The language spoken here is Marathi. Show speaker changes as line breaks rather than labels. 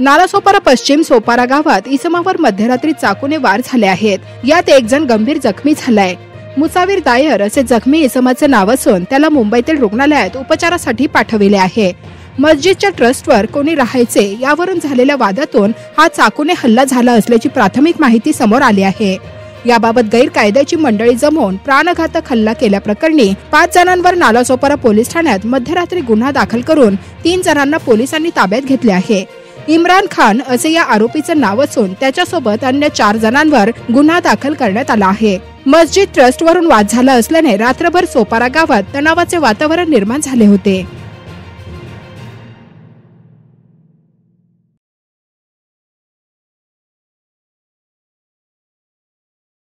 नालासोपारा पश्चिम सोपारा गावात इसमावर मध्यरात्री चाकूने वार झाले आहेत. यात एक जण गंभीर जखमी झालाय. मुसावीर दायर असे जखमी इसमाचे नाव असून त्याला मुंबईतील रुग्णालयात उपचारासाठी पाठविले आहे. मस्जिदच्या ट्रस्टवर कोणी राहायचे यावरून झालेल्या वादातून हा चाकूने हल्ला झाला असल्याची प्राथमिक माहिती समोर आली आहे. याबाबत गैरकायद्याची मंडळी जमवून प्राणघातक हल्ला केल्याप्रकरणी पाच जणांवर नालासोपारा पोलीस ठाण्यात मध्यरात्री गुन्हा दाखल करून तीन जणांना पोलिसांनी ताब्यात घेतले आहे. इम्रान खान असे या आरोपीचं नाव असून त्याच्यासोबत अन्य चार जणांवर गुन्हा दाखल करण्यात आला आहे. मस्जिद ट्रस्टवरून वाद झाला असल्याने रात्रभर सोपारा गावात तणावाचे वातावरण निर्माण झाले होते.